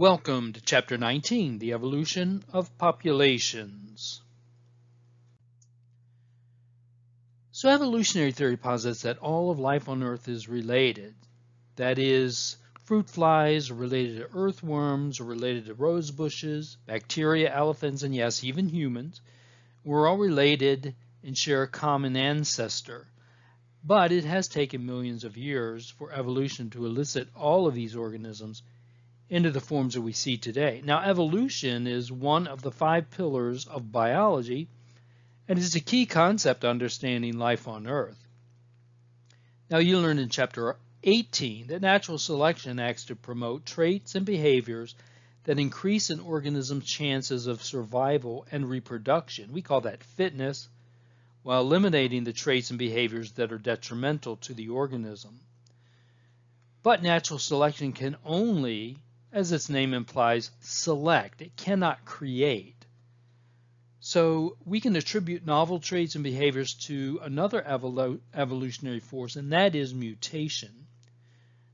Welcome to Chapter 19, The Evolution of Populations. So evolutionary theory posits that all of life on Earth is related. That is, fruit flies are related to earthworms, are related to rose bushes, bacteria, elephants, and yes, even humans. We're all related and share a common ancestor. But it has taken millions of years for evolution to elicit all of these organisms into the forms that we see today. Now, evolution is one of the five pillars of biology and is a key concept to understanding life on Earth. Now, you learned in chapter 18 that natural selection acts to promote traits and behaviors that increase an organism's chances of survival and reproduction. We call that fitness, while eliminating the traits and behaviors that are detrimental to the organism. But natural selection can only as its name implies, select. It cannot create. So we can attribute novel traits and behaviors to another evolu evolutionary force, and that is mutation.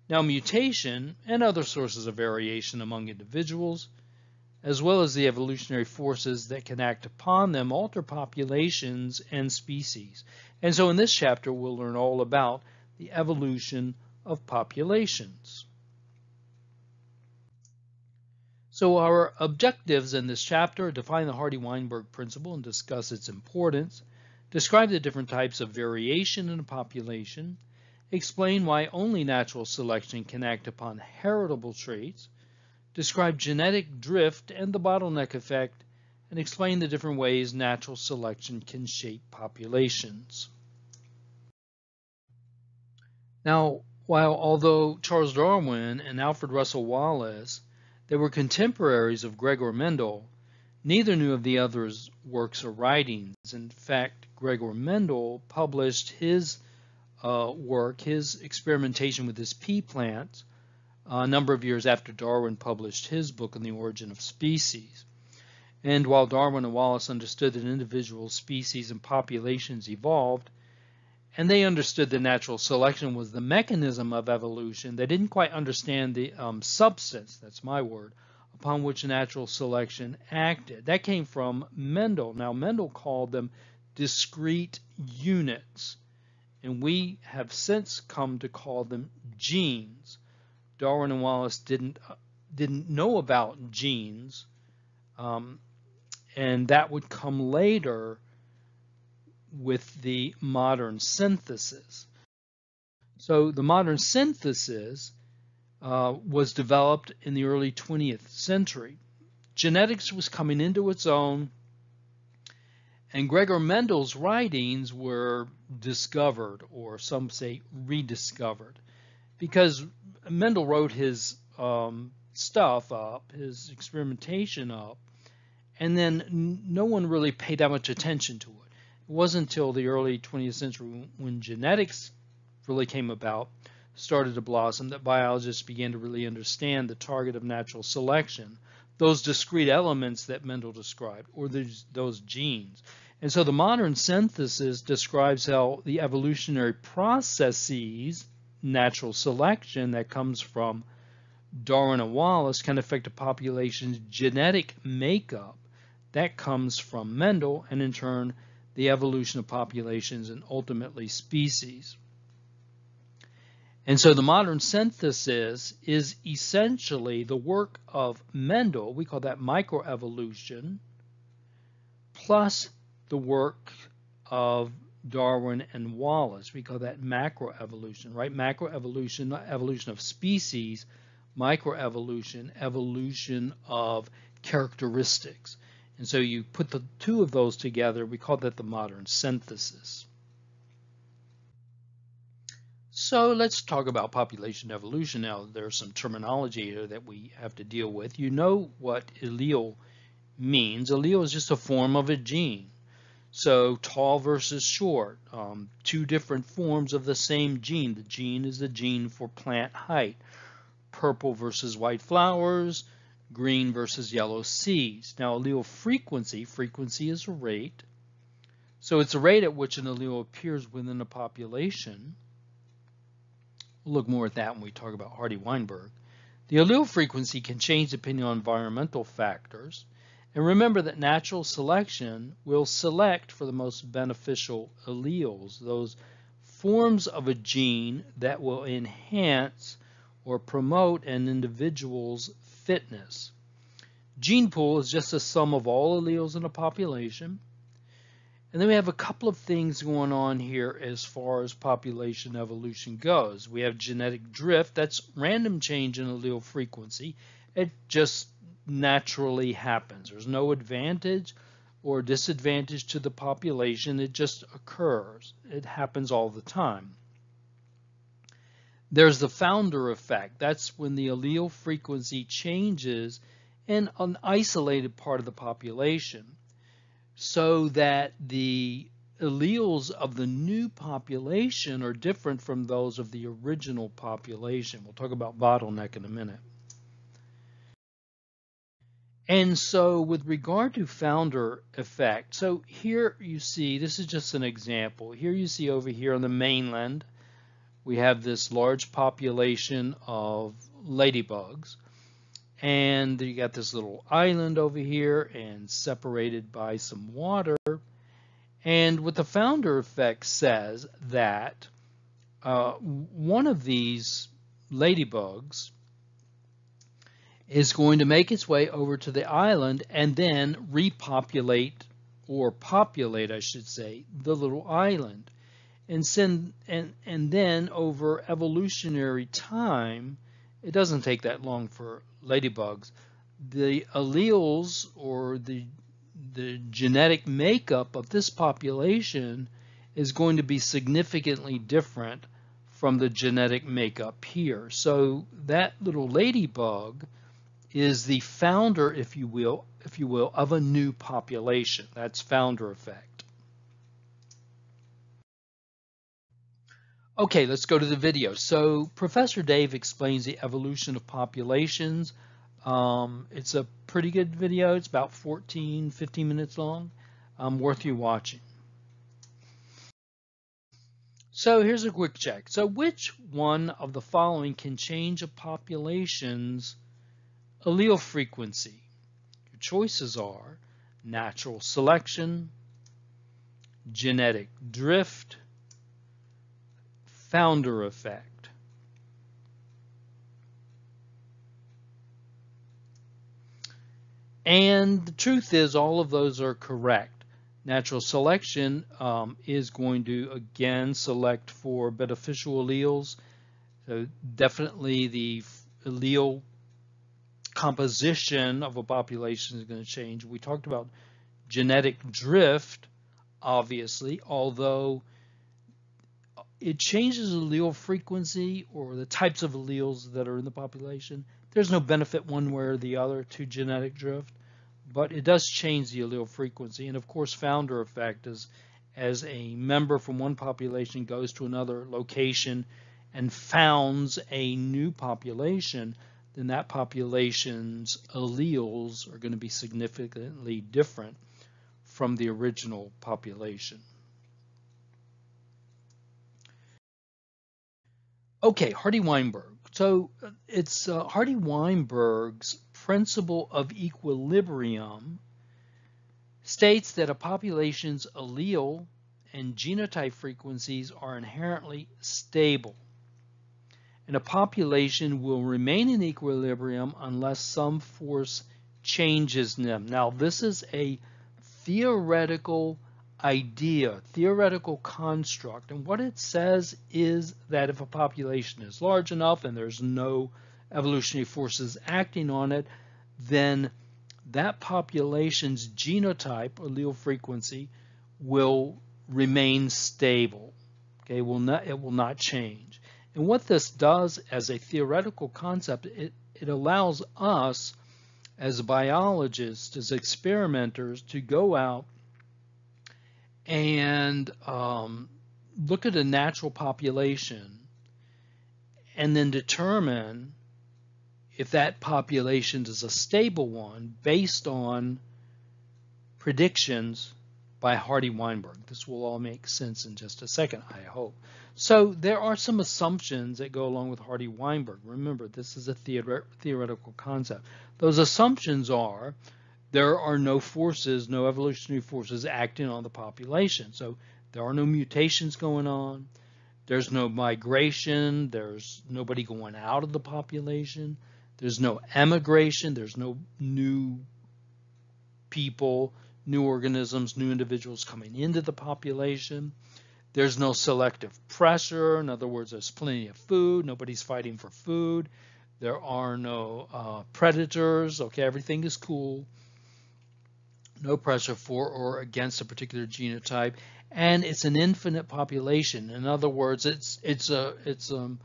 Now mutation and other sources of variation among individuals, as well as the evolutionary forces that can act upon them, alter populations and species. And so in this chapter, we'll learn all about the evolution of populations. So our objectives in this chapter are define the Hardy-Weinberg principle and discuss its importance, describe the different types of variation in a population, explain why only natural selection can act upon heritable traits, describe genetic drift and the bottleneck effect, and explain the different ways natural selection can shape populations. Now, while although Charles Darwin and Alfred Russel Wallace they were contemporaries of Gregor Mendel. Neither knew of the other's works or writings. In fact, Gregor Mendel published his uh, work, his experimentation with his pea plant, uh, a number of years after Darwin published his book on the origin of species. And while Darwin and Wallace understood that individual species and populations evolved, and they understood that natural selection was the mechanism of evolution. They didn't quite understand the um, substance, that's my word, upon which natural selection acted. That came from Mendel. Now, Mendel called them discrete units, and we have since come to call them genes. Darwin and Wallace didn't uh, didn't know about genes, um, and that would come later with the modern synthesis. So the modern synthesis uh, was developed in the early 20th century. Genetics was coming into its own, and Gregor Mendel's writings were discovered, or some say rediscovered, because Mendel wrote his um, stuff up, his experimentation up, and then no one really paid that much attention to it. It wasn't until the early 20th century when genetics really came about, started to blossom, that biologists began to really understand the target of natural selection, those discrete elements that Mendel described, or those, those genes. And so the modern synthesis describes how the evolutionary processes, natural selection that comes from Darwin and Wallace can affect a population's genetic makeup. That comes from Mendel and in turn the evolution of populations and ultimately species. And so the modern synthesis is essentially the work of Mendel, we call that microevolution, plus the work of Darwin and Wallace. We call that macroevolution, right? Macroevolution, evolution of species, microevolution, evolution of characteristics. And so you put the two of those together, we call that the modern synthesis. So let's talk about population evolution now. There's some terminology here that we have to deal with. You know what allele means. Allele is just a form of a gene. So tall versus short, um, two different forms of the same gene. The gene is the gene for plant height. Purple versus white flowers, green versus yellow seeds. Now allele frequency, frequency is a rate. So it's a rate at which an allele appears within a population. We'll look more at that when we talk about Hardy-Weinberg. The allele frequency can change depending on environmental factors. And remember that natural selection will select for the most beneficial alleles, those forms of a gene that will enhance or promote an individual's fitness. Gene pool is just a sum of all alleles in a population. And then we have a couple of things going on here as far as population evolution goes. We have genetic drift, that's random change in allele frequency. It just naturally happens. There's no advantage or disadvantage to the population, it just occurs. It happens all the time. There's the founder effect. That's when the allele frequency changes in an isolated part of the population so that the alleles of the new population are different from those of the original population. We'll talk about bottleneck in a minute. And so with regard to founder effect, so here you see, this is just an example. Here you see over here on the mainland, we have this large population of ladybugs. And you got this little island over here and separated by some water. And what the founder effect says that uh, one of these ladybugs is going to make its way over to the island and then repopulate or populate I should say the little island and send and and then over evolutionary time it doesn't take that long for ladybugs. The alleles or the the genetic makeup of this population is going to be significantly different from the genetic makeup here. So that little ladybug is the founder, if you will, if you will, of a new population. That's founder effect. Okay, let's go to the video. So Professor Dave explains the evolution of populations. Um, it's a pretty good video. It's about 14, 15 minutes long. Um, worth you watching. So here's a quick check. So which one of the following can change a population's allele frequency? Your choices are natural selection, genetic drift, founder effect. And the truth is all of those are correct. Natural selection um, is going to again select for beneficial alleles. So definitely the allele composition of a population is going to change. We talked about genetic drift, obviously, although it changes allele frequency or the types of alleles that are in the population. There's no benefit one way or the other to genetic drift, but it does change the allele frequency. And of course, founder effect is as a member from one population goes to another location and founds a new population, then that population's alleles are going to be significantly different from the original population. Okay, Hardy-Weinberg. So uh, it's uh, Hardy-Weinberg's principle of equilibrium states that a population's allele and genotype frequencies are inherently stable. And a population will remain in equilibrium unless some force changes them. Now, this is a theoretical idea, theoretical construct. And what it says is that if a population is large enough and there's no evolutionary forces acting on it, then that population's genotype, allele frequency, will remain stable. Okay, will not, it will not change. And what this does as a theoretical concept, it, it allows us as biologists, as experimenters, to go out and um, look at a natural population and then determine if that population is a stable one based on predictions by by Hardy-Weinberg. This will all make sense in just a second, I hope. So there are some assumptions that go along with Hardy-Weinberg. Remember, this is a theoret theoretical concept. Those assumptions are there are no forces, no evolutionary forces acting on the population. So there are no mutations going on. There's no migration. There's nobody going out of the population. There's no emigration. There's no new people, new organisms, new individuals coming into the population. There's no selective pressure. In other words, there's plenty of food. Nobody's fighting for food. There are no uh, predators. Okay, everything is cool. No pressure for or against a particular genotype, and it's an infinite population. In other words, it's it's a it's um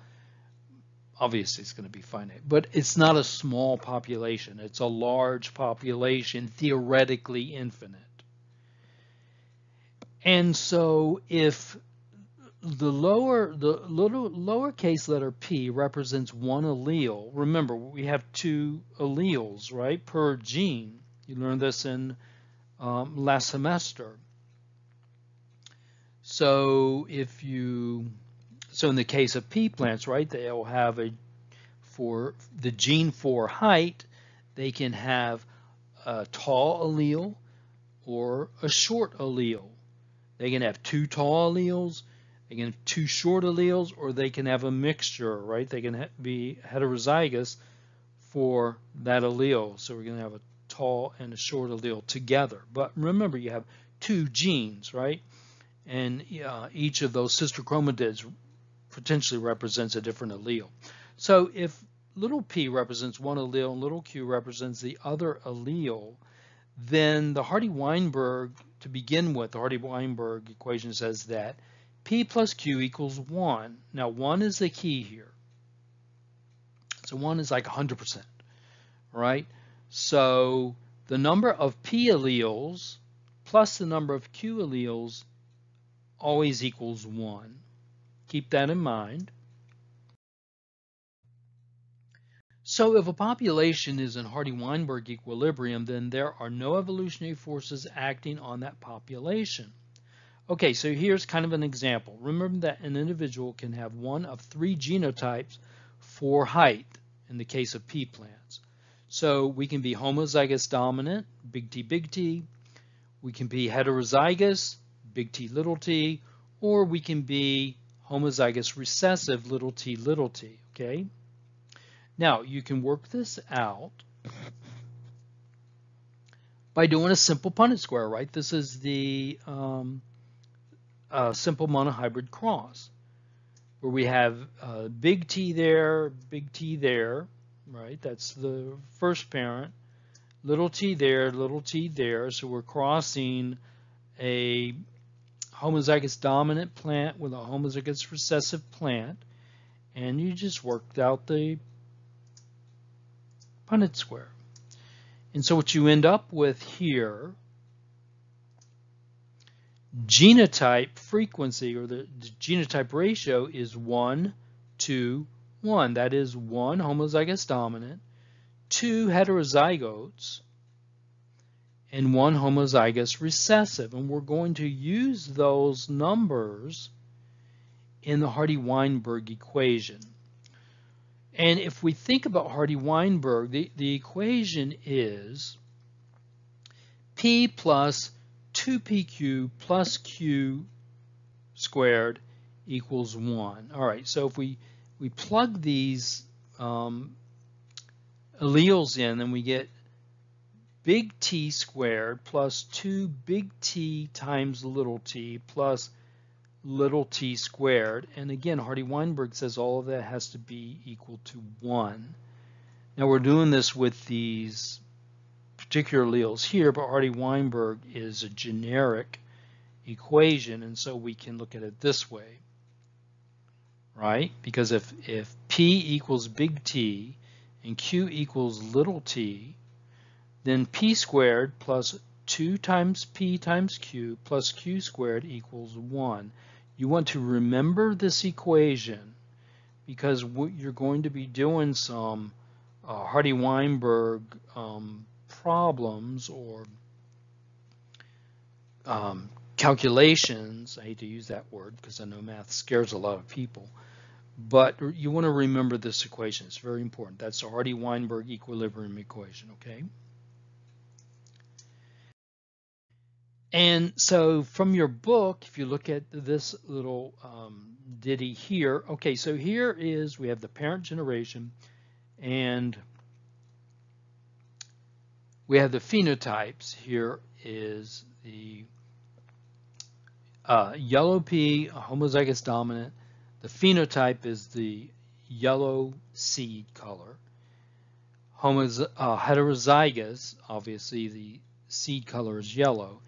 obviously it's going to be finite, but it's not a small population. It's a large population, theoretically infinite. And so if the lower the little lowercase letter p represents one allele, remember we have two alleles, right, per gene. You learned this in um, last semester. So if you, so in the case of pea plants, right, they'll have a, for the gene for height, they can have a tall allele or a short allele. They can have two tall alleles, they can have two short alleles, or they can have a mixture, right? They can be heterozygous for that allele. So we're going to have a tall and a short allele together. But remember, you have two genes, right? and uh, each of those sister chromatids potentially represents a different allele. So if little p represents one allele and little q represents the other allele, then the Hardy-Weinberg, to begin with, the Hardy-Weinberg equation says that p plus q equals 1. Now 1 is the key here. So 1 is like 100%, right? So the number of p alleles plus the number of q alleles always equals 1. Keep that in mind. So if a population is in Hardy-Weinberg equilibrium, then there are no evolutionary forces acting on that population. Okay, so here's kind of an example. Remember that an individual can have one of three genotypes for height in the case of pea plants. So we can be homozygous dominant, big T, big T. We can be heterozygous, big T little t, or we can be homozygous recessive little t little t, okay? Now, you can work this out by doing a simple Punnett square, right? This is the um, uh, simple monohybrid cross, where we have uh, big T there, big T there, right? That's the first parent. Little t there, little t there. So we're crossing a homozygous dominant plant with a homozygous recessive plant, and you just worked out the Punnett square. And so what you end up with here, genotype frequency or the, the genotype ratio is 1 to 1. That is one homozygous dominant, two heterozygotes, and one homozygous recessive. And we're going to use those numbers in the Hardy-Weinberg equation. And if we think about Hardy-Weinberg, the, the equation is P plus 2PQ plus Q squared equals 1. All right, so if we, we plug these um, alleles in, and we get big T squared plus 2 big T times little t plus little t squared. And again, Hardy-Weinberg says all of that has to be equal to 1. Now we're doing this with these particular alleles here, but Hardy-Weinberg is a generic equation, and so we can look at it this way, right? Because if, if P equals big T and Q equals little t, then p squared plus 2 times p times q plus q squared equals 1. You want to remember this equation because you're going to be doing some uh, Hardy-Weinberg um, problems or um, calculations, I hate to use that word because I know math scares a lot of people, but you want to remember this equation. It's very important. That's the Hardy-Weinberg equilibrium equation, okay? And so from your book, if you look at this little um, ditty here, okay, so here is, we have the parent generation and we have the phenotypes. Here is the uh, yellow pea, homozygous dominant. The phenotype is the yellow seed color. Uh, heterozygous, obviously the seed color is yellow.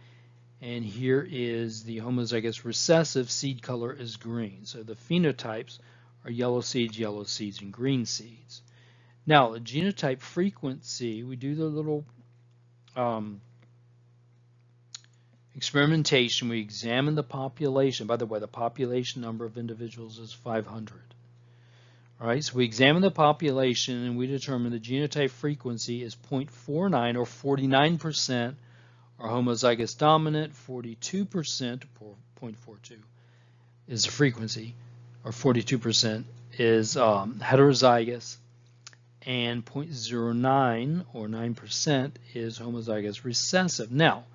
And here is the homozygous recessive, seed color is green. So the phenotypes are yellow seeds, yellow seeds, and green seeds. Now, the genotype frequency, we do the little um, experimentation. We examine the population. By the way, the population number of individuals is 500. All right, so we examine the population and we determine the genotype frequency is 0.49 or 49 percent are homozygous dominant, 42%, or 0.42 is the frequency, or 42% is um, heterozygous, and 0.09 or 9% is homozygous recessive. Now,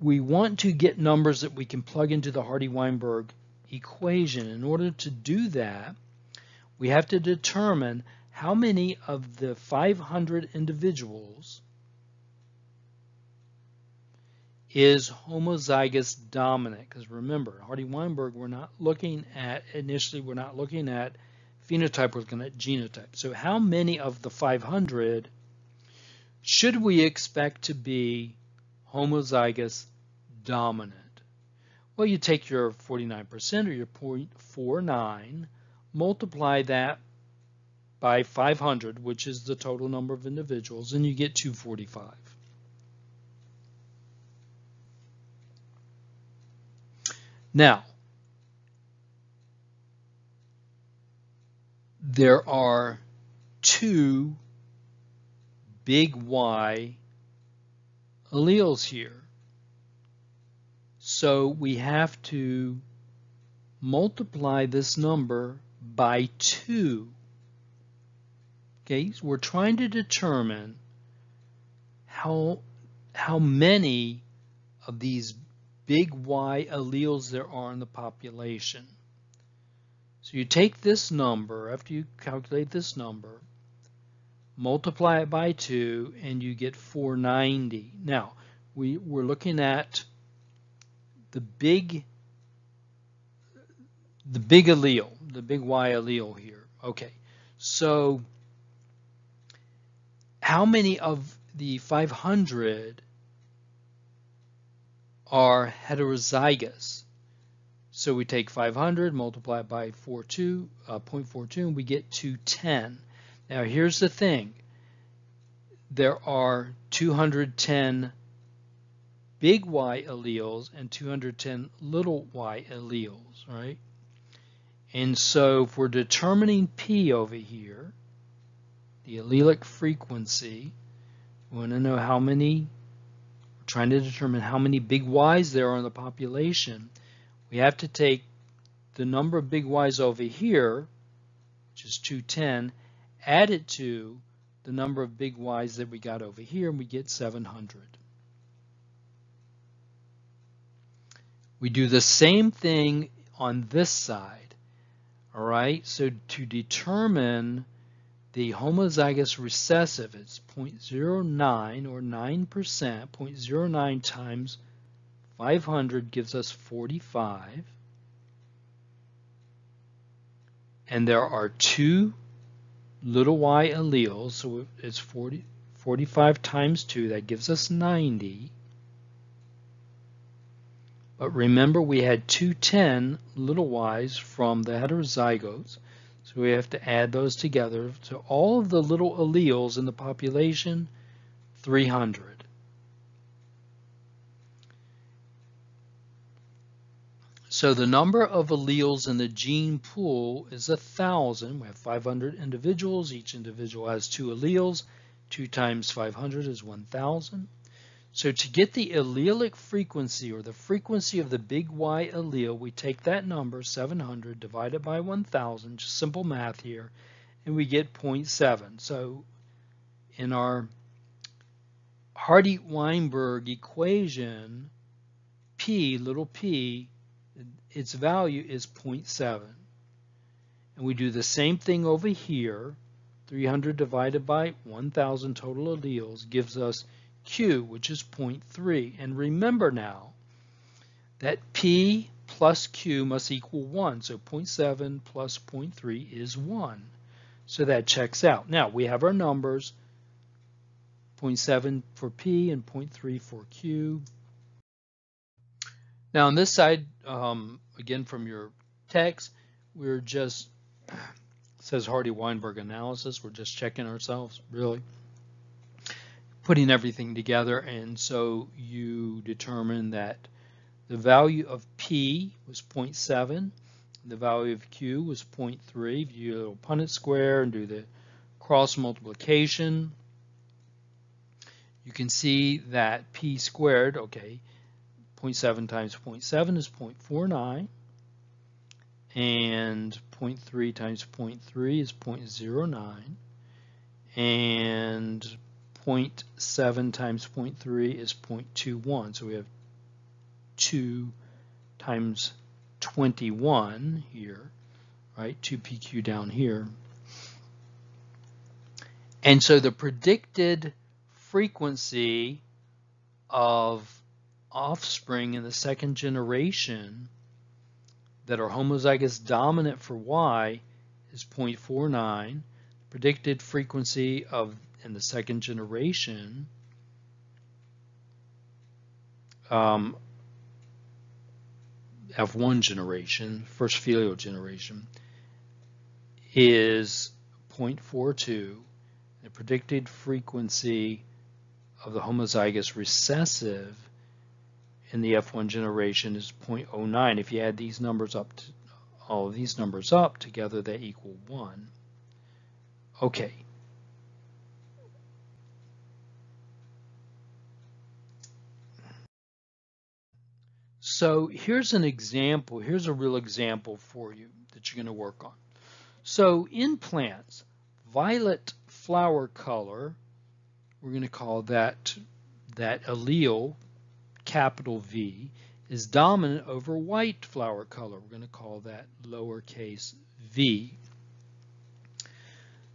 we want to get numbers that we can plug into the Hardy-Weinberg equation. In order to do that, we have to determine how many of the 500 individuals is homozygous dominant. Because remember, Hardy-Weinberg, we're not looking at, initially, we're not looking at phenotype, we're looking at genotype. So how many of the 500 should we expect to be homozygous dominant? Well, you take your 49% or your 0.49, multiply that by 500, which is the total number of individuals, and you get 245. Now, there are two big Y alleles here. So we have to multiply this number by 2. Okay, so we're trying to determine how, how many of these big Y alleles there are in the population. So you take this number, after you calculate this number, multiply it by 2, and you get 490. Now, we, we're looking at the big the big allele, the big Y allele here. Okay, so how many of the 500 are heterozygous. So we take 500, multiply it by 42, uh, 0.42, and we get 210. Now here's the thing. There are 210 big Y alleles and 210 little y alleles, right? And so if we're determining P over here, the allelic frequency, we want to know how many we're trying to determine how many big Y's there are in the population, we have to take the number of big Y's over here, which is 210, add it to the number of big Y's that we got over here, and we get 700. We do the same thing on this side. All right, so to determine the homozygous recessive is 0.09 or 9%. 0.09 times 500 gives us 45. And there are two little y alleles, so it's 40, 45 times 2, that gives us 90. But remember we had 210 little y's from the heterozygotes, so we have to add those together. So all of the little alleles in the population, 300. So the number of alleles in the gene pool is 1,000. We have 500 individuals. Each individual has two alleles. 2 times 500 is 1,000. So to get the allelic frequency or the frequency of the big Y allele, we take that number, 700, divided by 1,000, just simple math here, and we get 0.7. So in our Hardy-Weinberg equation, P, little p, its value is 0.7. And we do the same thing over here. 300 divided by 1,000 total alleles gives us Q, which is 0.3. And remember now that P plus Q must equal 1. So 0.7 plus 0.3 is 1. So that checks out. Now we have our numbers, 0.7 for P and 0.3 for Q. Now on this side, um, again from your text, we're just, says Hardy-Weinberg analysis, we're just checking ourselves, really putting everything together and so you determine that the value of P was 0.7, the value of Q was 0.3. If you do a little Punnett square and do the cross multiplication, you can see that P squared, okay, 0.7 times 0.7 is 0.49 and 0.3 times 0.3 is 0.09 and 0.7 times 0.3 is 0.21. So we have 2 times 21 here, right? 2pq down here. And so the predicted frequency of offspring in the second generation that are homozygous dominant for Y is 0.49. Predicted frequency of in the second generation um, F1 generation, first filial generation, is 0.42. The predicted frequency of the homozygous recessive in the F1 generation is 0.09. If you add these numbers up, to, all of these numbers up together, they equal 1. Okay. So here's an example. Here's a real example for you that you're going to work on. So in plants, violet flower color, we're going to call that that allele capital V is dominant over white flower color. We're going to call that lowercase v.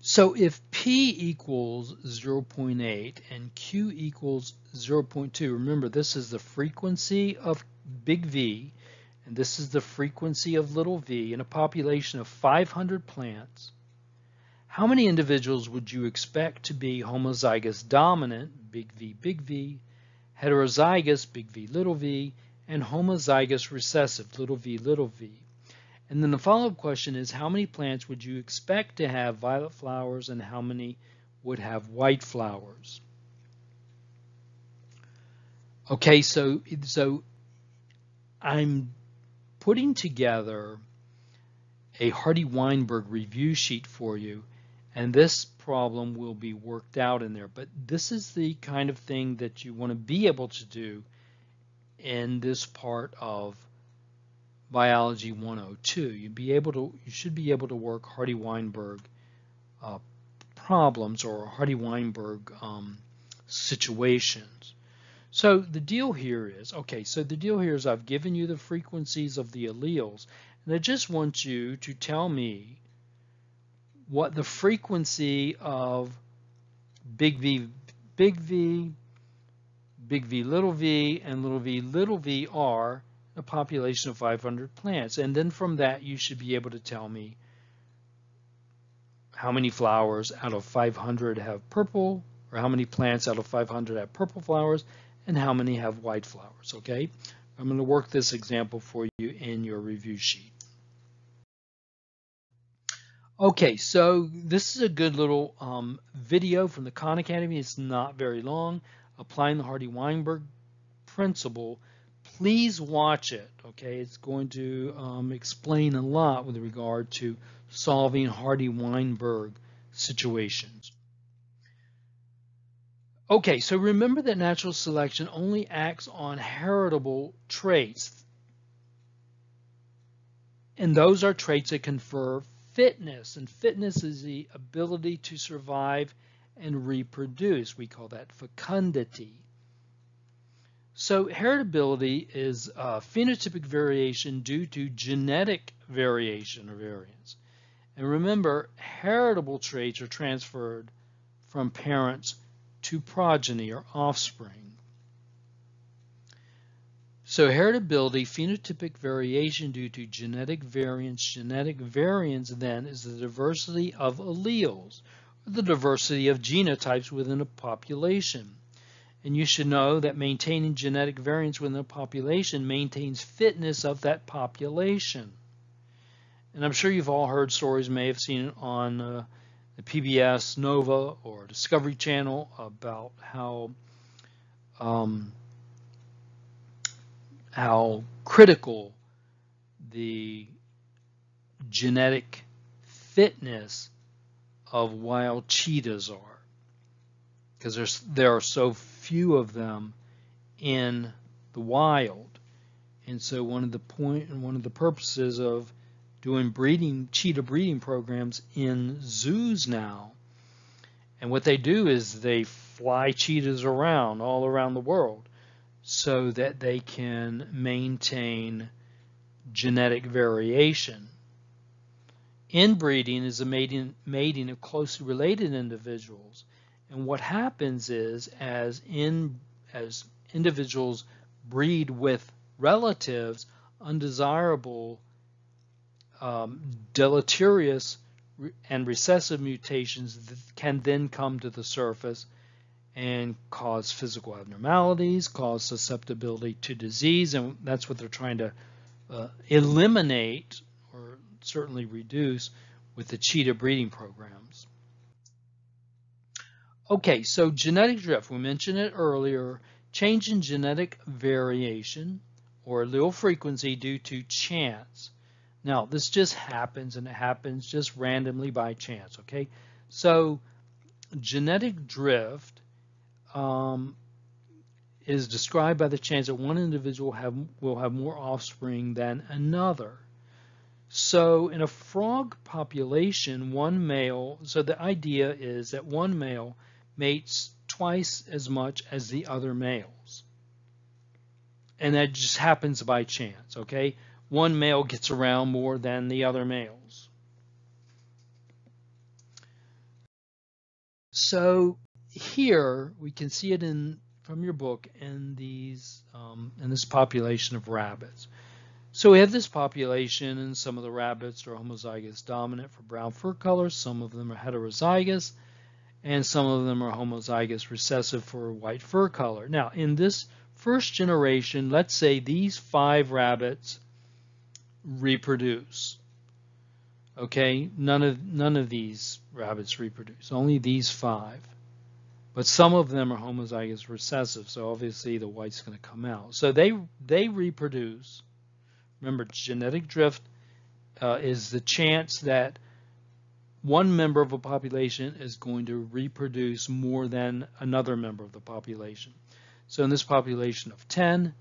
So if P equals 0.8 and Q equals 0.2, remember this is the frequency of big V and this is the frequency of little v in a population of 500 plants, how many individuals would you expect to be homozygous dominant, big V, big V, heterozygous, big V, little v, and homozygous recessive, little v, little v. And then the follow-up question is how many plants would you expect to have violet flowers and how many would have white flowers? Okay, so, so I'm putting together a Hardy-Weinberg review sheet for you and this problem will be worked out in there. But this is the kind of thing that you want to be able to do in this part of Biology 102. You'd be able to, you should be able to work Hardy-Weinberg uh, problems or Hardy-Weinberg um, situations. So the deal here is, okay, so the deal here is I've given you the frequencies of the alleles, and I just want you to tell me what the frequency of big V, big V, big V little v, and little v little v are a population of 500 plants. And then from that, you should be able to tell me how many flowers out of 500 have purple, or how many plants out of 500 have purple flowers, and how many have white flowers, okay? I'm going to work this example for you in your review sheet. Okay, so this is a good little um, video from the Khan Academy. It's not very long. Applying the Hardy-Weinberg principle. Please watch it, okay? It's going to um, explain a lot with regard to solving Hardy-Weinberg situations. Okay, so remember that natural selection only acts on heritable traits. And those are traits that confer fitness. And fitness is the ability to survive and reproduce. We call that fecundity. So heritability is phenotypic variation due to genetic variation or variance. And remember, heritable traits are transferred from parents to progeny or offspring. So heritability, phenotypic variation due to genetic variance. Genetic variance then is the diversity of alleles, the diversity of genotypes within a population. And you should know that maintaining genetic variance within a population maintains fitness of that population. And I'm sure you've all heard stories, may have seen it on uh, the PBS Nova or Discovery Channel about how um, how critical the genetic fitness of wild cheetahs are because there's there are so few of them in the wild and so one of the point and one of the purposes of doing breeding cheetah breeding programs in zoos now. And what they do is they fly cheetahs around all around the world so that they can maintain genetic variation. Inbreeding is a mating, mating of closely related individuals. And what happens is as in as individuals breed with relatives, undesirable um, deleterious and recessive mutations can then come to the surface and cause physical abnormalities, cause susceptibility to disease, and that's what they're trying to uh, eliminate or certainly reduce with the cheetah breeding programs. Okay, so genetic drift, we mentioned it earlier, change in genetic variation or allele frequency due to chance. Now, this just happens and it happens just randomly by chance, okay? So, genetic drift um, is described by the chance that one individual have, will have more offspring than another. So, in a frog population, one male, so the idea is that one male mates twice as much as the other males. And that just happens by chance, okay? one male gets around more than the other males. So here we can see it in from your book in these um, in this population of rabbits. So we have this population, and some of the rabbits are homozygous dominant for brown fur color, some of them are heterozygous, and some of them are homozygous recessive for white fur color. Now, in this first generation, let's say these five rabbits reproduce. Okay, none of none of these rabbits reproduce. Only these five. But some of them are homozygous recessive, so obviously the white's going to come out. So they they reproduce. Remember, genetic drift uh, is the chance that one member of a population is going to reproduce more than another member of the population. So in this population of 10,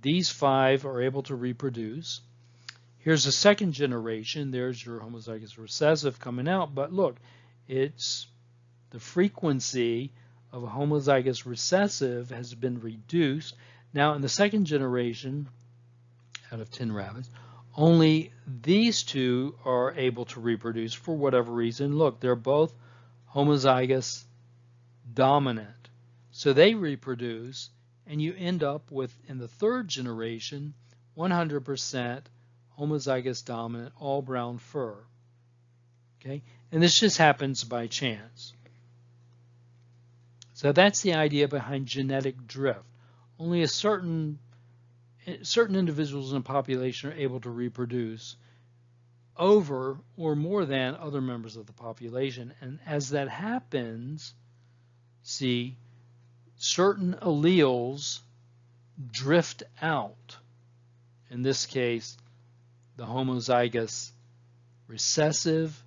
these five are able to reproduce. Here's the second generation. There's your homozygous recessive coming out. But look, it's the frequency of a homozygous recessive has been reduced. Now, in the second generation, out of 10 rabbits, only these two are able to reproduce for whatever reason. Look, they're both homozygous dominant. So they reproduce, and you end up with, in the third generation, 100% homozygous dominant, all brown fur. Okay, and this just happens by chance. So that's the idea behind genetic drift. Only a certain certain individuals in a population are able to reproduce over or more than other members of the population. And as that happens, see, certain alleles drift out. In this case, the homozygous recessive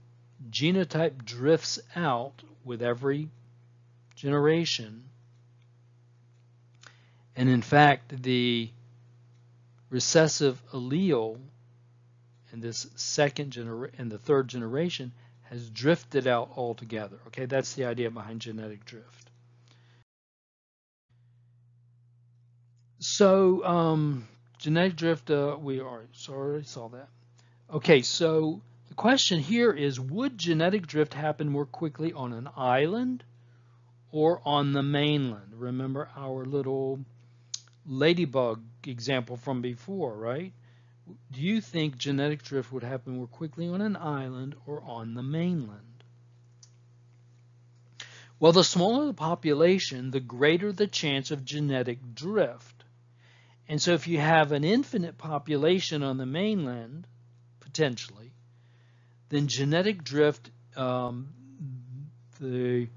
genotype drifts out with every generation And in fact, the recessive allele in this second generation and the third generation has drifted out altogether. Okay, that's the idea behind genetic drift. So um, genetic drift, uh, we already, already saw that. Okay, so the question here is, would genetic drift happen more quickly on an island or on the mainland? Remember our little ladybug example from before, right? Do you think genetic drift would happen more quickly on an island or on the mainland? Well, the smaller the population, the greater the chance of genetic drift. And so if you have an infinite population on the mainland, potentially, then genetic drift, um, the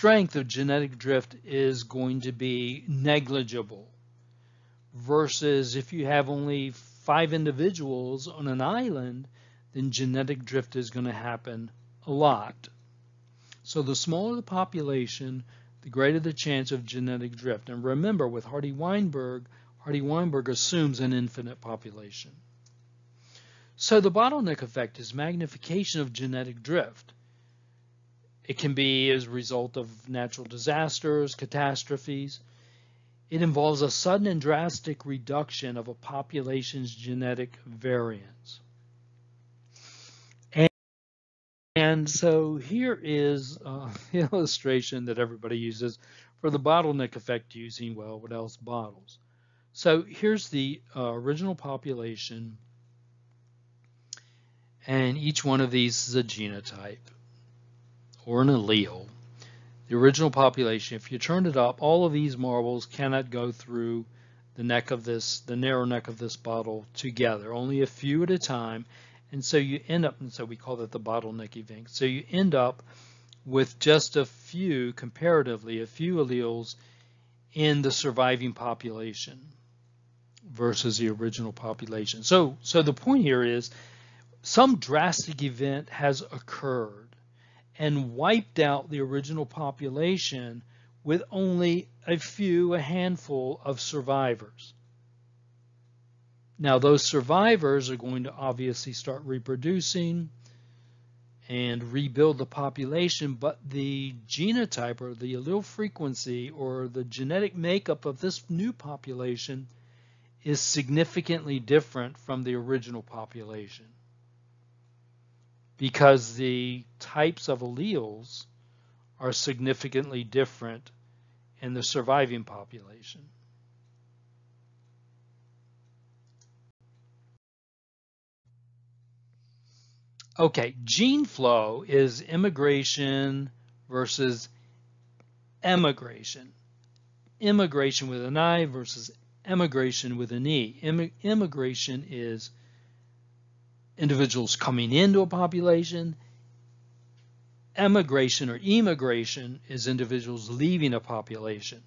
strength of genetic drift is going to be negligible versus if you have only five individuals on an island, then genetic drift is going to happen a lot. So the smaller the population, the greater the chance of genetic drift. And remember, with Hardy-Weinberg, Hardy-Weinberg assumes an infinite population. So the bottleneck effect is magnification of genetic drift. It can be as a result of natural disasters, catastrophes. It involves a sudden and drastic reduction of a population's genetic variance. And, and so here is uh, the illustration that everybody uses for the bottleneck effect using, well, what else? Bottles. So here's the uh, original population, and each one of these is a genotype or an allele, the original population, if you turned it up, all of these marbles cannot go through the neck of this, the narrow neck of this bottle together, only a few at a time. And so you end up, and so we call that the bottleneck event. So you end up with just a few, comparatively, a few alleles in the surviving population versus the original population. So, so the point here is some drastic event has occurred and wiped out the original population with only a few, a handful of survivors. Now those survivors are going to obviously start reproducing and rebuild the population, but the genotype or the allele frequency or the genetic makeup of this new population is significantly different from the original population because the types of alleles are significantly different in the surviving population. Okay, gene flow is immigration versus emigration. Immigration with an I versus emigration with an E. immigration is individuals coming into a population. Emigration or emigration is individuals leaving a population.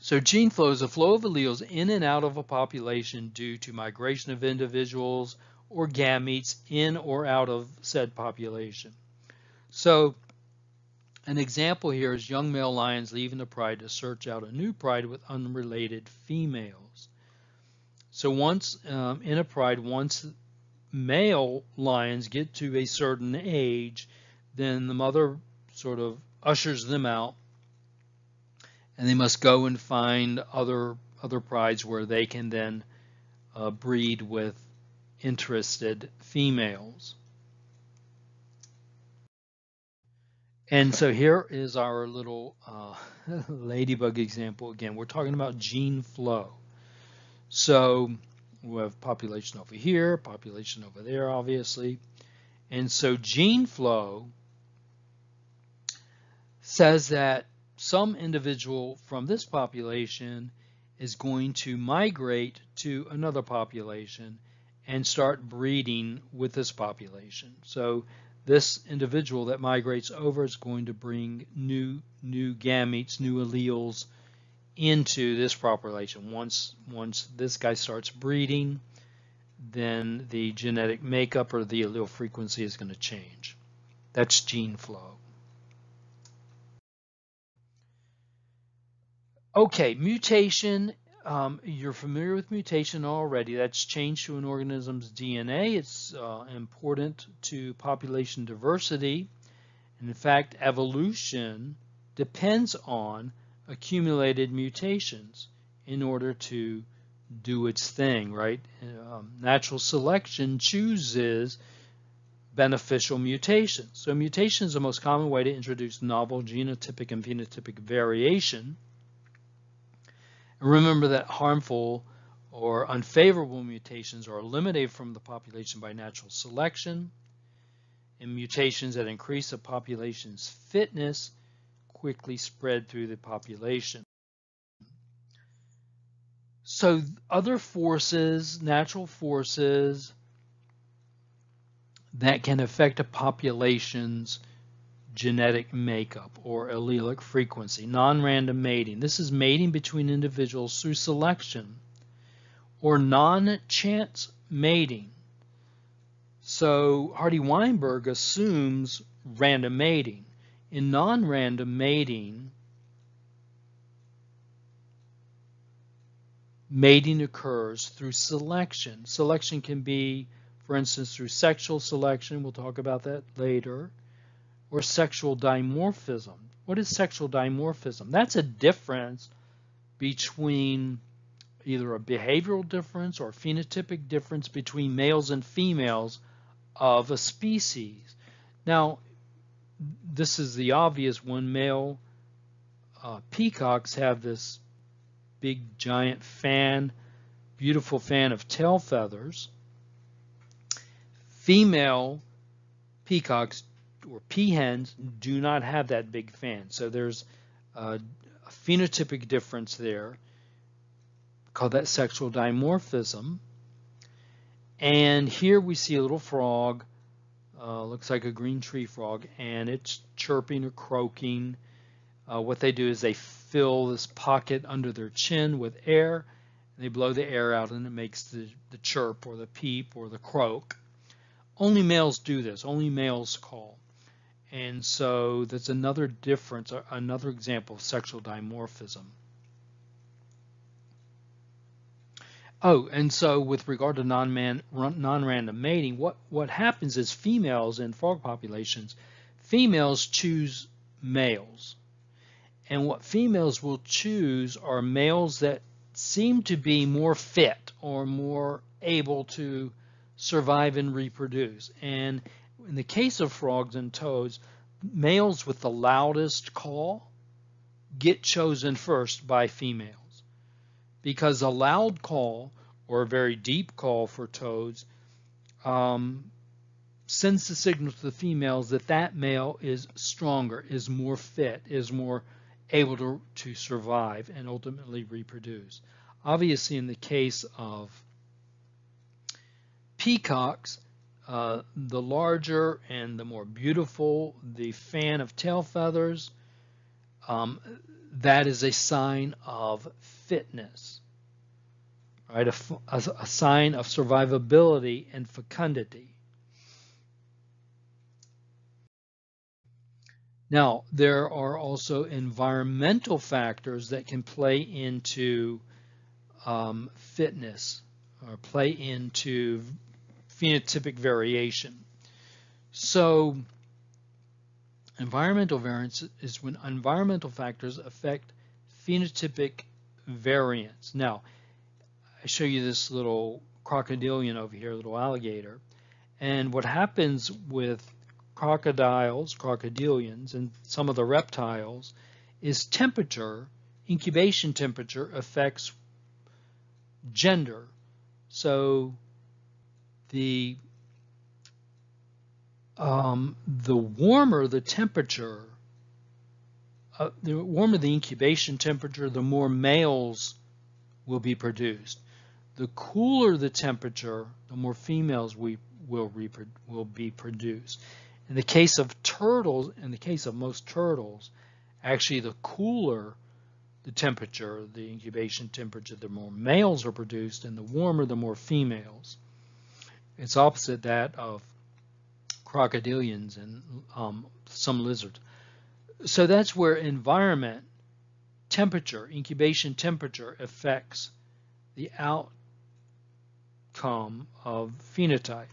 So gene flow is a flow of alleles in and out of a population due to migration of individuals or gametes in or out of said population. So an example here is young male lions leaving the pride to search out a new pride with unrelated females. So once um, in a pride, once male lions get to a certain age, then the mother sort of ushers them out and they must go and find other other prides where they can then uh, breed with interested females. And so here is our little uh, ladybug example again. We're talking about gene flow. So we have population over here, population over there, obviously. And so gene flow says that some individual from this population is going to migrate to another population and start breeding with this population. So this individual that migrates over is going to bring new new gametes, new alleles into this population. Once, once this guy starts breeding, then the genetic makeup or the allele frequency is going to change. That's gene flow. Okay, mutation. Um, you're familiar with mutation already. That's change to an organism's DNA. It's uh, important to population diversity. And in fact, evolution depends on accumulated mutations in order to do its thing, right? Um, natural selection chooses beneficial mutations. So mutation is the most common way to introduce novel genotypic and phenotypic variation. And remember that harmful or unfavorable mutations are eliminated from the population by natural selection, and mutations that increase a population's fitness quickly spread through the population. So other forces, natural forces that can affect a population's genetic makeup or allelic frequency, non-random mating. This is mating between individuals through selection or non-chance mating. So Hardy-Weinberg assumes random mating. In non-random mating, mating occurs through selection. Selection can be, for instance, through sexual selection, we'll talk about that later, or sexual dimorphism. What is sexual dimorphism? That's a difference between either a behavioral difference or phenotypic difference between males and females of a species. Now, this is the obvious one. Male uh, peacocks have this big giant fan, beautiful fan of tail feathers. Female peacocks or peahens do not have that big fan. So there's a, a phenotypic difference there. Call that sexual dimorphism. And here we see a little frog uh, looks like a green tree frog, and it's chirping or croaking. Uh, what they do is they fill this pocket under their chin with air, and they blow the air out, and it makes the, the chirp or the peep or the croak. Only males do this. Only males call. And so that's another difference, another example of sexual dimorphism. Oh, and so with regard to non-man, non-random mating, what, what happens is females in frog populations, females choose males. And what females will choose are males that seem to be more fit or more able to survive and reproduce. And in the case of frogs and toads, males with the loudest call get chosen first by females because a loud call or a very deep call for toads um, sends the signal to the females that that male is stronger, is more fit, is more able to, to survive and ultimately reproduce. Obviously, in the case of peacocks, uh, the larger and the more beautiful the fan of tail feathers, um, that is a sign of fitness, right? A, a, a sign of survivability and fecundity. Now, there are also environmental factors that can play into um, fitness or play into phenotypic variation. So Environmental variance is when environmental factors affect phenotypic variance. Now, I show you this little crocodilian over here, little alligator. And what happens with crocodiles, crocodilians, and some of the reptiles is temperature, incubation temperature affects gender. So the um, the warmer the temperature, uh, the warmer the incubation temperature, the more males will be produced. The cooler the temperature, the more females we will, will be produced. In the case of turtles, in the case of most turtles, actually the cooler the temperature, the incubation temperature, the more males are produced, and the warmer, the more females. It's opposite that of crocodilians and um, some lizards. So that's where environment temperature, incubation temperature affects the outcome of phenotype.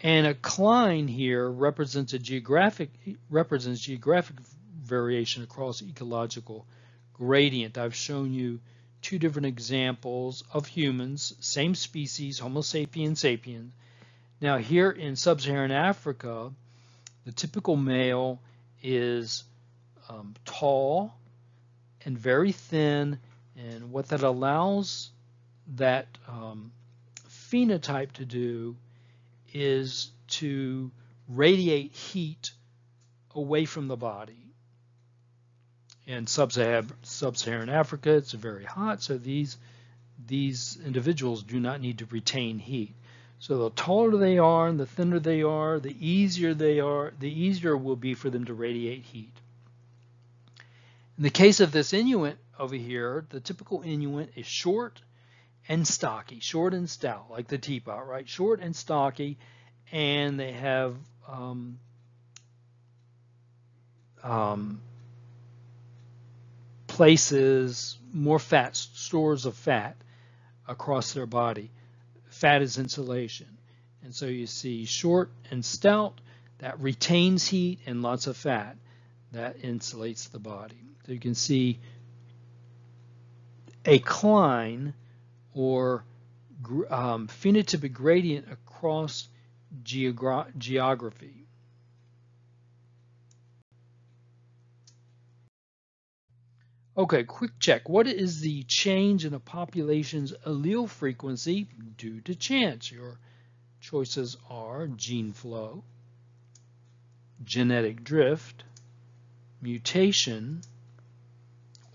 And a cline here represents a geographic represents geographic variation across ecological gradient. I've shown you two different examples of humans, same species, Homo sapiens sapiens. Now here in sub-Saharan Africa, the typical male is um, tall and very thin, and what that allows that um, phenotype to do is to radiate heat away from the body. In sub-Saharan Africa, it's very hot, so these these individuals do not need to retain heat. So the taller they are and the thinner they are, the easier they are, the easier it will be for them to radiate heat. In the case of this Inuit over here, the typical Inuit is short and stocky, short and stout, like the teapot, right? Short and stocky, and they have um, um, places, more fat, stores of fat across their body. Fat is insulation. And so you see short and stout, that retains heat, and lots of fat, that insulates the body. So you can see a cline or um, phenotypic gradient across geography. Okay, quick check. What is the change in a population's allele frequency due to chance? Your choices are gene flow, genetic drift, mutation,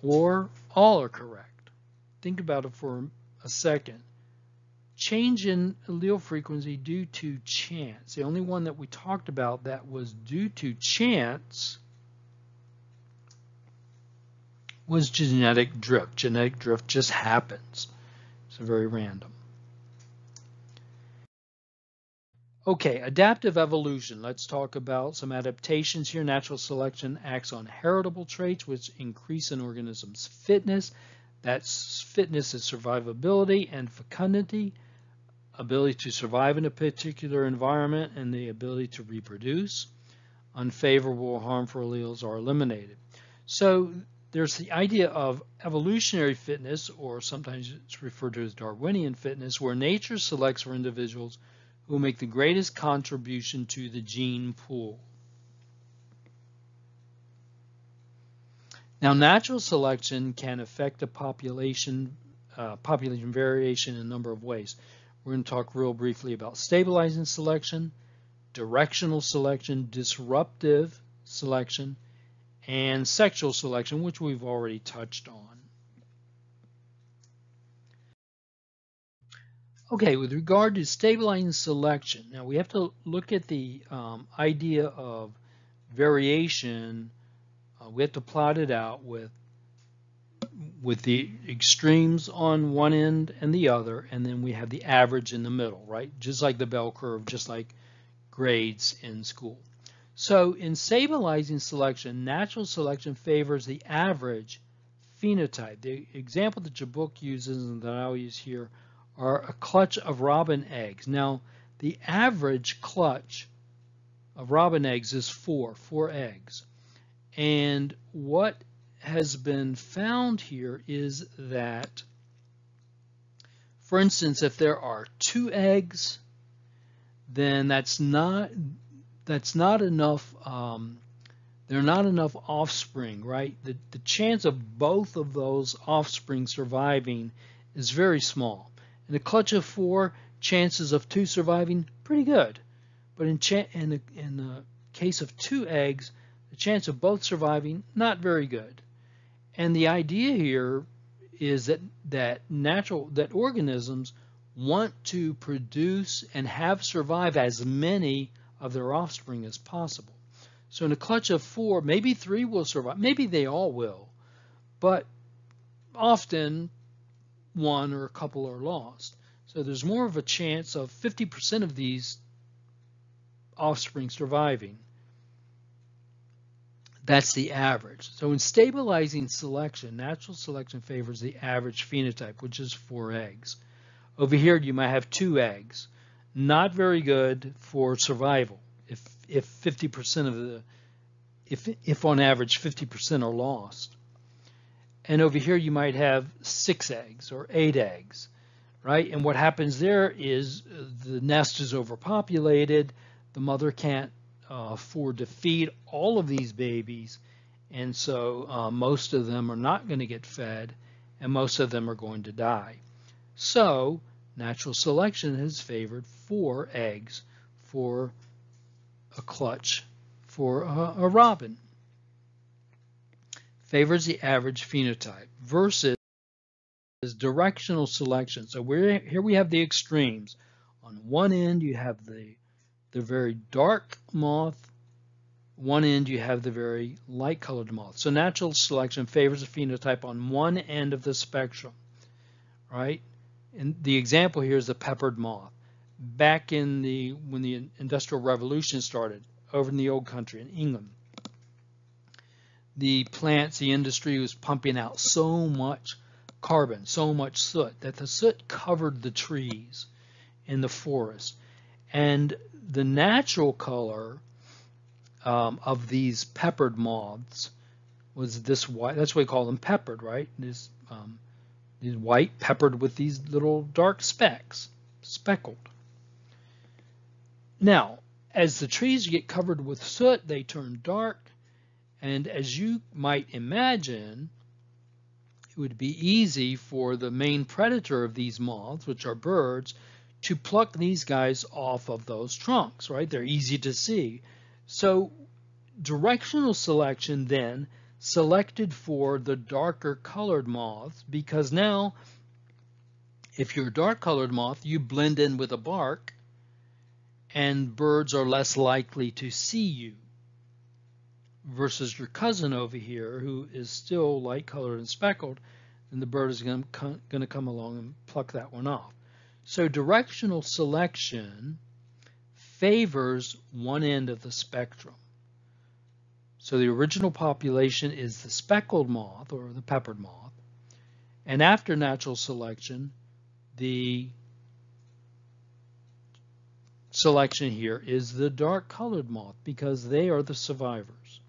or all are correct. Think about it for a second. Change in allele frequency due to chance. The only one that we talked about that was due to chance was genetic drift. Genetic drift just happens. It's very random. Okay, adaptive evolution. Let's talk about some adaptations here. Natural selection acts on heritable traits which increase an organism's fitness. That's fitness is survivability and fecundity, ability to survive in a particular environment, and the ability to reproduce. Unfavorable or harmful alleles are eliminated. So there's the idea of evolutionary fitness, or sometimes it's referred to as Darwinian fitness, where nature selects for individuals who make the greatest contribution to the gene pool. Now, natural selection can affect a population, uh, population variation in a number of ways. We're going to talk real briefly about stabilizing selection, directional selection, disruptive selection, and sexual selection, which we've already touched on. Okay, with regard to stabilizing selection, now we have to look at the um, idea of variation. Uh, we have to plot it out with with the extremes on one end and the other, and then we have the average in the middle, right? Just like the bell curve, just like grades in school. So in stabilizing selection, natural selection favors the average phenotype. The example that your book uses and that I'll use here are a clutch of robin eggs. Now, the average clutch of robin eggs is four, four eggs. And what has been found here is that, for instance, if there are two eggs, then that's not that's not enough. Um, there are not enough offspring, right? The the chance of both of those offspring surviving is very small. In a clutch of four, chances of two surviving, pretty good. But in, in, the, in the case of two eggs, the chance of both surviving, not very good. And the idea here is that, that natural, that organisms want to produce and have survive as many of their offspring as possible. So in a clutch of four, maybe three will survive, maybe they all will, but often one or a couple are lost. So there's more of a chance of 50% of these offspring surviving That's the average. So in stabilizing selection, natural selection favors the average phenotype, which is four eggs. Over here, you might have two eggs. Not very good for survival if if 50% of the if if on average 50% are lost. And over here you might have six eggs or eight eggs, right? And what happens there is uh, the nest is overpopulated. The mother can't uh, afford to feed all of these babies. And so uh, most of them are not going to get fed and most of them are going to die. So natural selection has favored four eggs for a clutch for a, a robin favors the average phenotype versus directional selection. So we're, here we have the extremes. On one end you have the, the very dark moth, one end you have the very light colored moth. So natural selection favors a phenotype on one end of the spectrum, right? And the example here is the peppered moth. Back in the, when the Industrial Revolution started, over in the old country in England, the plants, the industry was pumping out so much carbon, so much soot, that the soot covered the trees in the forest. And the natural color um, of these peppered moths was this white, that's why we call them peppered, right? This, um, these white peppered with these little dark specks, speckled. Now, as the trees get covered with soot, they turn dark and as you might imagine, it would be easy for the main predator of these moths, which are birds, to pluck these guys off of those trunks, right? They're easy to see. So directional selection then selected for the darker colored moths because now if you're a dark colored moth, you blend in with the bark and birds are less likely to see you versus your cousin over here who is still light colored and speckled, then the bird is going to come along and pluck that one off. So directional selection favors one end of the spectrum. So the original population is the speckled moth or the peppered moth. And after natural selection, the selection here is the dark colored moth because they are the survivors.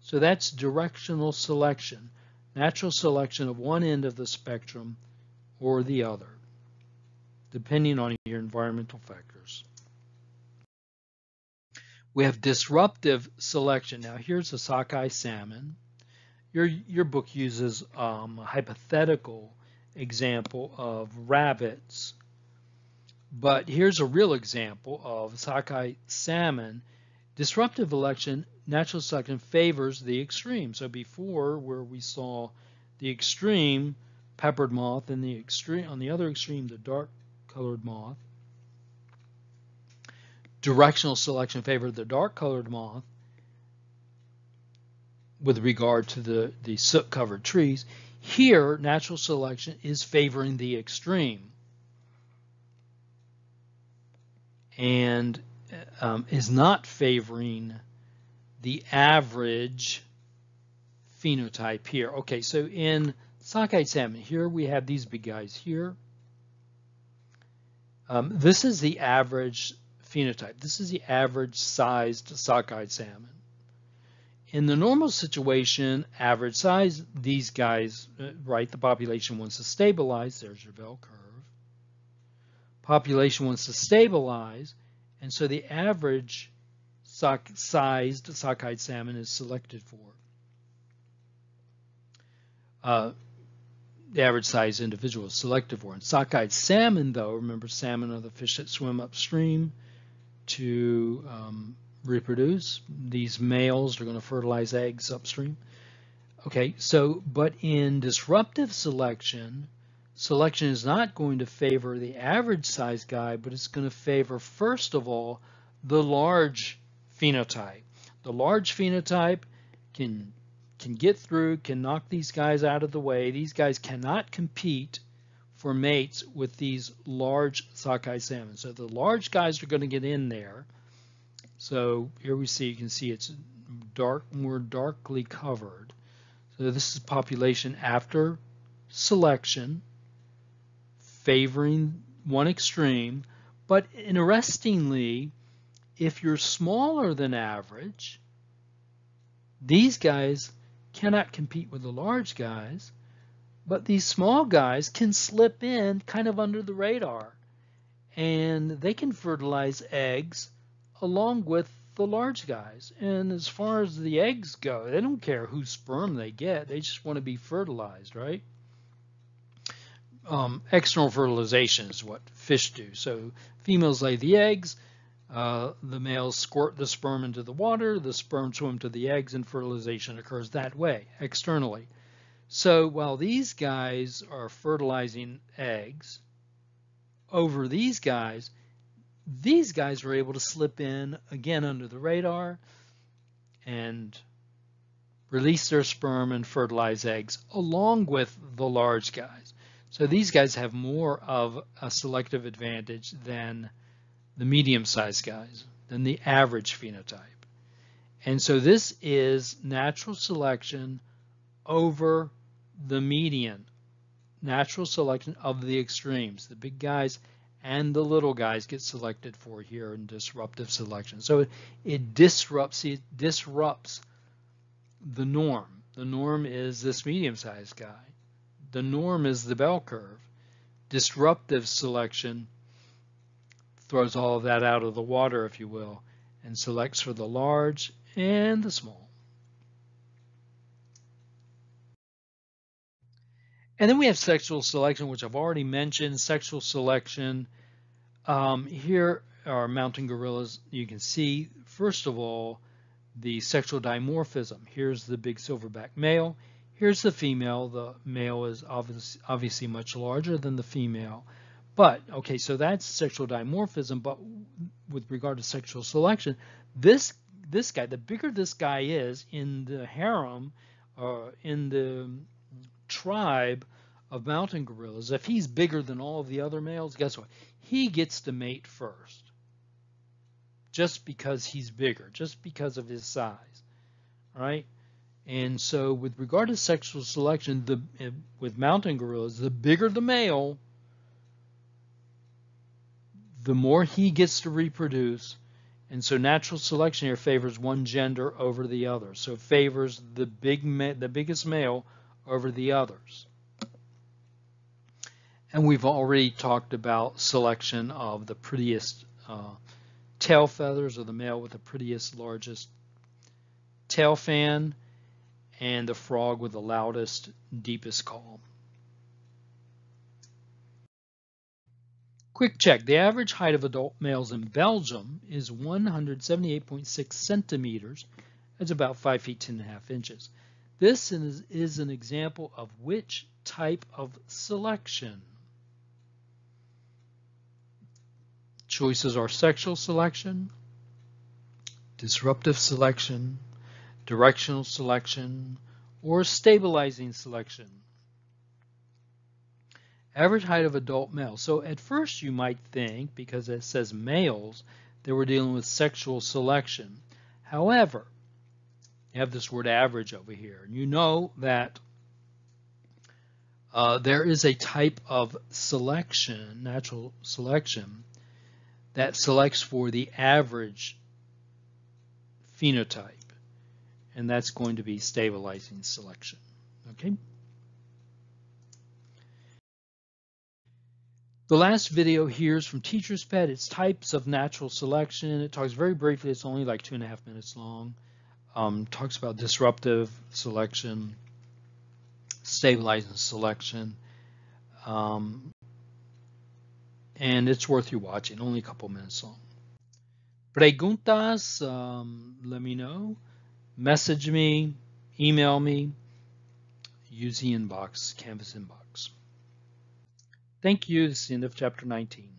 So that's directional selection, natural selection of one end of the spectrum or the other, depending on your environmental factors. We have disruptive selection. Now here's a sockeye salmon. Your, your book uses um, a hypothetical example of rabbits, but here's a real example of sockeye salmon. Disruptive selection natural selection favors the extreme. So before where we saw the extreme peppered moth and the extreme on the other extreme the dark colored moth, directional selection favored the dark colored moth with regard to the, the soot covered trees. Here, natural selection is favoring the extreme and um, is not favoring the average phenotype here. Okay, so in sockeye salmon, here we have these big guys here. Um, this is the average phenotype. This is the average sized sockeye salmon. In the normal situation, average size, these guys, uh, right, the population wants to stabilize. There's your bell curve. Population wants to stabilize, and so the average sock sized sockeye salmon is selected for. Uh, the average size individual is selected for. And sockeye salmon, though, remember salmon are the fish that swim upstream to um, reproduce. These males are going to fertilize eggs upstream. Okay, so, but in disruptive selection, selection is not going to favor the average size guy, but it's going to favor, first of all, the large phenotype. The large phenotype can can get through, can knock these guys out of the way. These guys cannot compete for mates with these large sockeye salmon. So the large guys are going to get in there. So here we see, you can see it's dark, more darkly covered. So this is population after selection, favoring one extreme. But interestingly, if you're smaller than average, these guys cannot compete with the large guys, but these small guys can slip in kind of under the radar and they can fertilize eggs along with the large guys. And as far as the eggs go, they don't care whose sperm they get. They just want to be fertilized, right? Um, external fertilization is what fish do. So females lay the eggs, uh, the males squirt the sperm into the water, the sperm swim to the eggs, and fertilization occurs that way, externally. So while these guys are fertilizing eggs, over these guys, these guys were able to slip in again under the radar and release their sperm and fertilize eggs along with the large guys. So these guys have more of a selective advantage than the medium-sized guys, than the average phenotype. And so this is natural selection over the median, natural selection of the extremes. The big guys and the little guys get selected for here in disruptive selection. So it, it disrupts it disrupts the norm. The norm is this medium-sized guy. The norm is the bell curve. Disruptive selection throws all of that out of the water, if you will, and selects for the large and the small. And then we have sexual selection, which I've already mentioned. Sexual selection. Um, here are mountain gorillas. You can see, first of all, the sexual dimorphism. Here's the big silverback male. Here's the female. The male is obviously, obviously much larger than the female. But, okay, so that's sexual dimorphism, but with regard to sexual selection, this this guy, the bigger this guy is in the harem, or uh, in the tribe of mountain gorillas, if he's bigger than all of the other males, guess what? He gets to mate first. Just because he's bigger, just because of his size, right? And so with regard to sexual selection, the eh, with mountain gorillas, the bigger the male, the more he gets to reproduce. And so natural selection here favors one gender over the other. So favors the big the biggest male over the others. And we've already talked about selection of the prettiest uh, tail feathers or the male with the prettiest, largest tail fan and the frog with the loudest, deepest call. Quick check. The average height of adult males in Belgium is 178.6 centimeters. That's about 5 feet 10 and a half inches. This is, is an example of which type of selection. Choices are sexual selection, disruptive selection, directional selection, or stabilizing selection. Average height of adult male. So at first you might think, because it says males, that we're dealing with sexual selection. However, you have this word average over here. And you know that uh, there is a type of selection, natural selection, that selects for the average phenotype. And that's going to be stabilizing selection. Okay. The last video here is from Teacher's Pet. It's types of natural selection. It talks very briefly. It's only like two and a half minutes long. Um, talks about disruptive selection, stabilizing selection. Um, and it's worth you watching. Only a couple minutes long. Preguntas, um, let me know. Message me, email me, use the inbox, Canvas inbox. Thank you. This is the end of chapter 19.